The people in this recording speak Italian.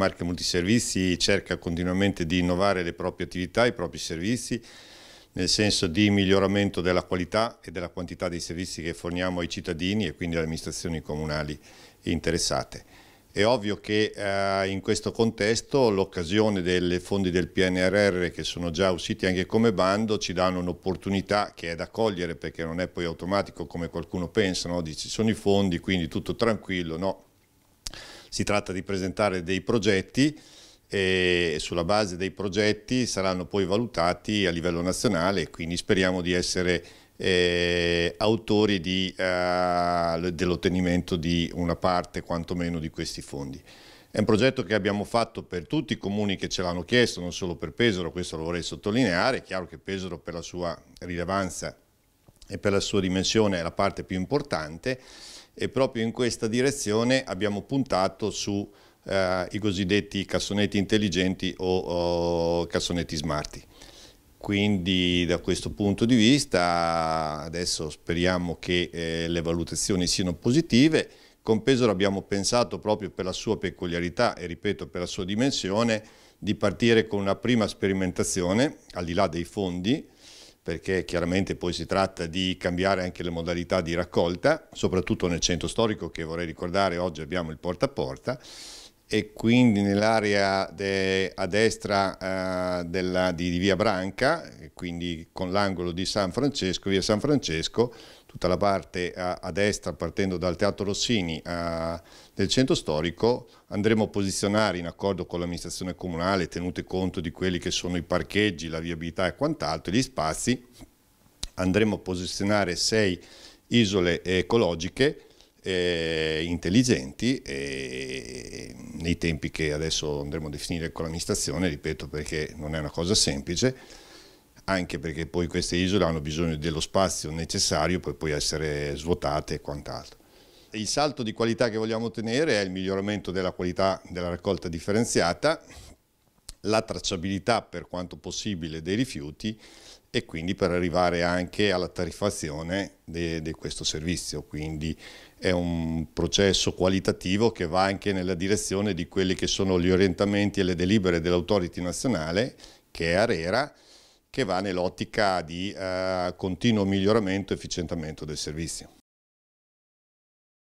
Marca Multiservizi cerca continuamente di innovare le proprie attività, i propri servizi, nel senso di miglioramento della qualità e della quantità dei servizi che forniamo ai cittadini e quindi alle amministrazioni comunali interessate. È ovvio che eh, in questo contesto l'occasione dei fondi del PNRR che sono già usciti anche come bando ci danno un'opportunità che è da cogliere perché non è poi automatico come qualcuno pensa, no? Dici sono i fondi quindi tutto tranquillo, no? Si tratta di presentare dei progetti e sulla base dei progetti saranno poi valutati a livello nazionale e quindi speriamo di essere eh, autori eh, dell'ottenimento di una parte quantomeno di questi fondi. È un progetto che abbiamo fatto per tutti i comuni che ce l'hanno chiesto, non solo per Pesaro, questo lo vorrei sottolineare, è chiaro che Pesaro per la sua rilevanza e per la sua dimensione è la parte più importante e proprio in questa direzione abbiamo puntato su eh, cosiddetti cassonetti intelligenti o, o cassonetti smarti. Quindi da questo punto di vista adesso speriamo che eh, le valutazioni siano positive. Con Pesaro abbiamo pensato proprio per la sua peculiarità e ripeto per la sua dimensione di partire con una prima sperimentazione al di là dei fondi perché chiaramente poi si tratta di cambiare anche le modalità di raccolta, soprattutto nel centro storico che vorrei ricordare oggi abbiamo il porta a porta e quindi nell'area a destra uh, della, di, di, Via Branca, quindi con l'angolo di San Francesco, Via San Francesco, tutta la parte a, a destra partendo dal Teatro Rossini uh, del centro storico, andremo a posizionare in accordo con l'amministrazione comunale, tenute conto di quelli che sono i parcheggi, la viabilità e quant'altro, gli spazi, andremo a posizionare sei isole ecologiche eh, intelligenti e nei tempi che adesso andremo a definire con l'amministrazione, ripeto perché non è una cosa semplice, anche perché poi queste isole hanno bisogno dello spazio necessario per poi essere svuotate e quant'altro. Il salto di qualità che vogliamo ottenere è il miglioramento della qualità della raccolta differenziata, la tracciabilità per quanto possibile dei rifiuti e quindi per arrivare anche alla tariffazione di questo servizio. Quindi è un processo qualitativo che va anche nella direzione di quelli che sono gli orientamenti e le delibere dell'autority nazionale, che è ARERA, che va nell'ottica di eh, continuo miglioramento e efficientamento del servizio.